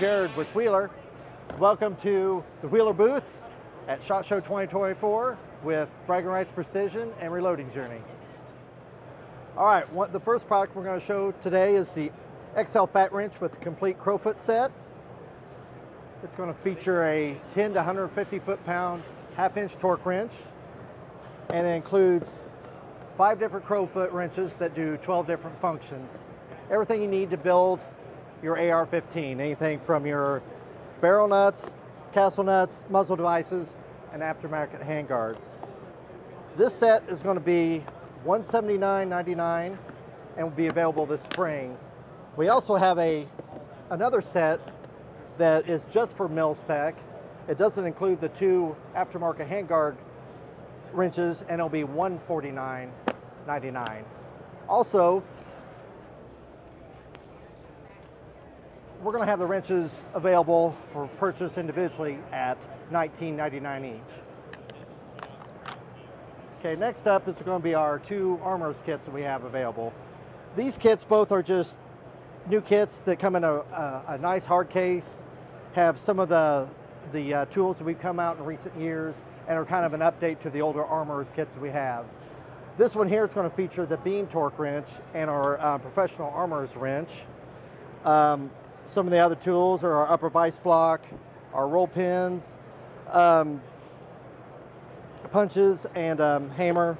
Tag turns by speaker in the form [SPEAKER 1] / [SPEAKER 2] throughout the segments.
[SPEAKER 1] with Wheeler. Welcome to the Wheeler booth at SHOT Show 2024 with Bragging Rights Precision and Reloading Journey. All right, what, the first product we're going to show today is the XL Fat Wrench with the complete Crowfoot set. It's going to feature a 10 to 150 foot-pound half-inch torque wrench, and it includes five different Crowfoot wrenches that do 12 different functions. Everything you need to build your AR-15, anything from your barrel nuts, castle nuts, muzzle devices, and aftermarket handguards. This set is going to be $179.99 and will be available this spring. We also have a another set that is just for mil spec. It doesn't include the two aftermarket handguard wrenches and it'll be $149.99. Also, we're going to have the wrenches available for purchase individually at $19.99 each. Okay, next up is going to be our two armorers kits that we have available. These kits both are just new kits that come in a, a, a nice hard case, have some of the, the uh, tools that we've come out in recent years, and are kind of an update to the older armorers kits that we have. This one here is going to feature the beam torque wrench and our uh, professional armorer's wrench. Um, some of the other tools are our upper vice block, our roll pins, um, punches, and um, hammer.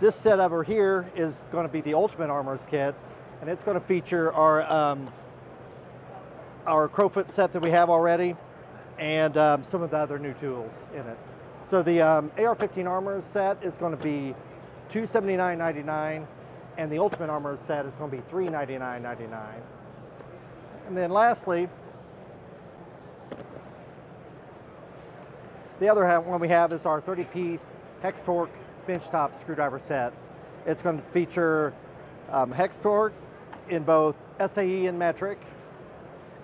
[SPEAKER 1] This set over here is going to be the Ultimate Armor's Kit, and it's going to feature our um, our Crowfoot set that we have already, and um, some of the other new tools in it. So the um, AR-15 Armor set is going to be $279.99, and the Ultimate Armor set is going to be $399.99. And then lastly, the other one we have is our 30-piece hex torque benchtop screwdriver set. It's going to feature um, hex torque in both SAE and metric,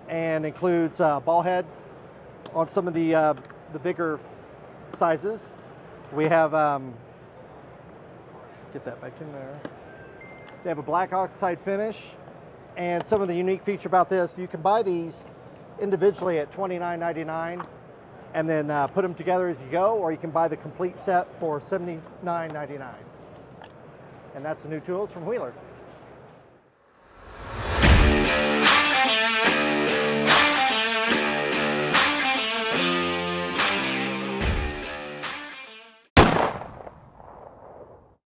[SPEAKER 1] and includes uh, ball head on some of the uh, the bigger sizes. We have um, get that back in there. They have a black oxide finish and some of the unique feature about this, you can buy these individually at $29.99 and then uh, put them together as you go, or you can buy the complete set for $79.99. And that's the new tools from Wheeler.